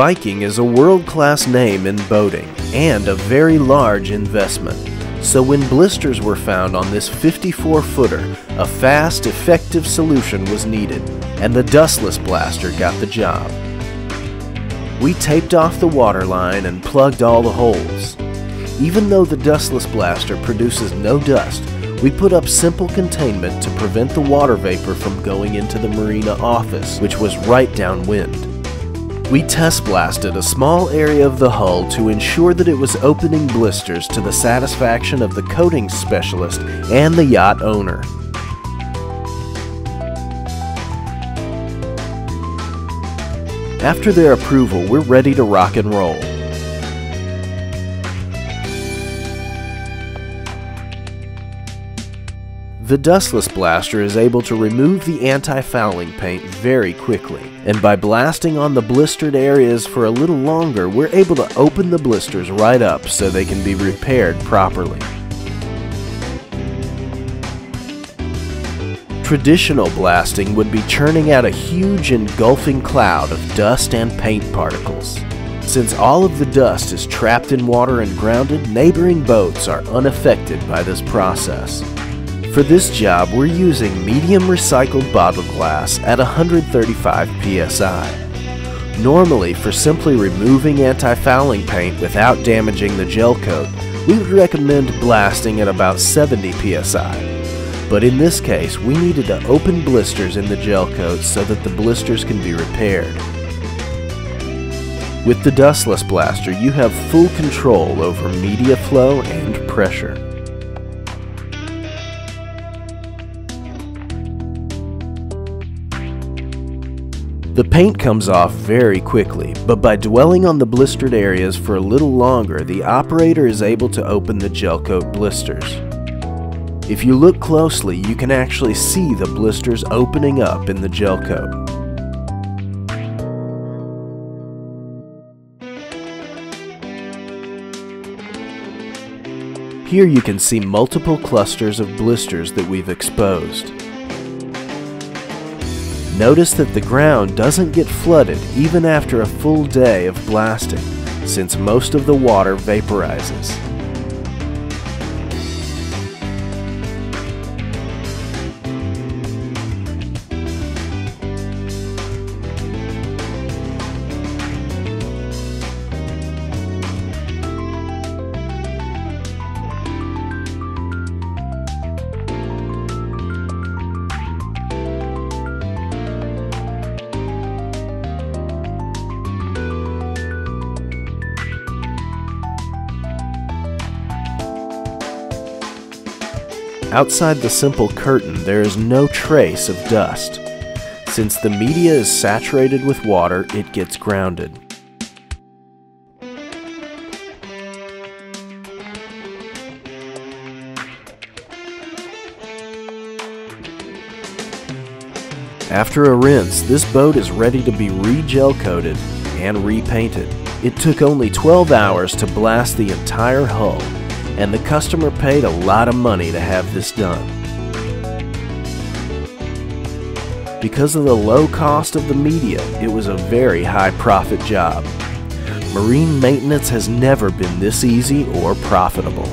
Viking is a world-class name in boating and a very large investment. So when blisters were found on this 54-footer, a fast, effective solution was needed, and the dustless blaster got the job. We taped off the waterline and plugged all the holes. Even though the dustless blaster produces no dust, we put up simple containment to prevent the water vapor from going into the marina office, which was right downwind. We test blasted a small area of the hull to ensure that it was opening blisters to the satisfaction of the coatings specialist and the yacht owner. After their approval, we're ready to rock and roll. The dustless blaster is able to remove the anti-fouling paint very quickly, and by blasting on the blistered areas for a little longer, we're able to open the blisters right up so they can be repaired properly. Traditional blasting would be churning out a huge engulfing cloud of dust and paint particles. Since all of the dust is trapped in water and grounded, neighboring boats are unaffected by this process. For this job, we're using medium recycled bottle glass at 135 psi. Normally, for simply removing anti-fouling paint without damaging the gel coat, we would recommend blasting at about 70 psi. But in this case, we needed to open blisters in the gel coat so that the blisters can be repaired. With the dustless blaster, you have full control over media flow and pressure. The paint comes off very quickly, but by dwelling on the blistered areas for a little longer, the operator is able to open the gel coat blisters. If you look closely, you can actually see the blisters opening up in the gel coat. Here you can see multiple clusters of blisters that we've exposed. Notice that the ground doesn't get flooded even after a full day of blasting, since most of the water vaporizes. Outside the simple curtain, there is no trace of dust. Since the media is saturated with water, it gets grounded. After a rinse, this boat is ready to be re-gel coated and repainted. It took only 12 hours to blast the entire hull and the customer paid a lot of money to have this done. Because of the low cost of the media, it was a very high profit job. Marine maintenance has never been this easy or profitable.